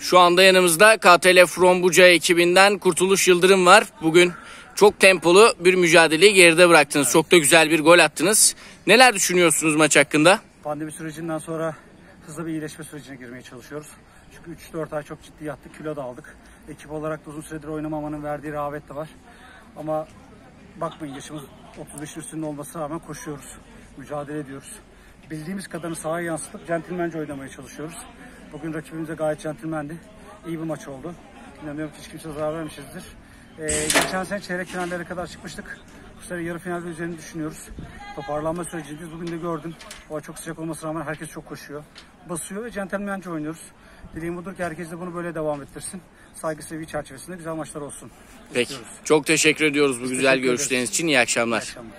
Şu anda yanımızda KTL From Buca ekibinden Kurtuluş Yıldırım var. Bugün çok tempolu bir mücadeleyi geride bıraktınız. Çok da güzel bir gol attınız. Neler düşünüyorsunuz maç hakkında? Pandemi sürecinden sonra hızlı bir iyileşme sürecine girmeye çalışıyoruz. Çünkü 3-4 ay çok ciddi yattık, kilo da aldık. Ekip olarak da uzun süredir oynamamanın verdiği rağbet de var. Ama bakmayın yaşımız 35 üstünde olmasına rağmen koşuyoruz. Mücadele ediyoruz. Bildiğimiz kadarını sahaya yansıtıp centilmence oynamaya çalışıyoruz. Bugün rakibimiz de gayet centilmendi. İyi bir maç oldu. İnanıyorum ki hiç kimse zarar vermişizdir. Ee, geçen sene çeyrek finallere kadar çıkmıştık. Bu sene yarı finalde üzerine düşünüyoruz. Toparlanma sürecindeyiz. Bugün de gördüm. Hava çok sıcak olmasına rağmen herkes çok koşuyor. Basıyor ve centilmence oynuyoruz. Dileğim budur ki herkes de bunu böyle devam ettirsin. Saygı seviye çerçevesinde güzel maçlar olsun. Peki. İstiyoruz. Çok teşekkür ediyoruz bu güzel teşekkür ederiz. görüşleriniz için. İyi akşamlar. İyi akşamlar.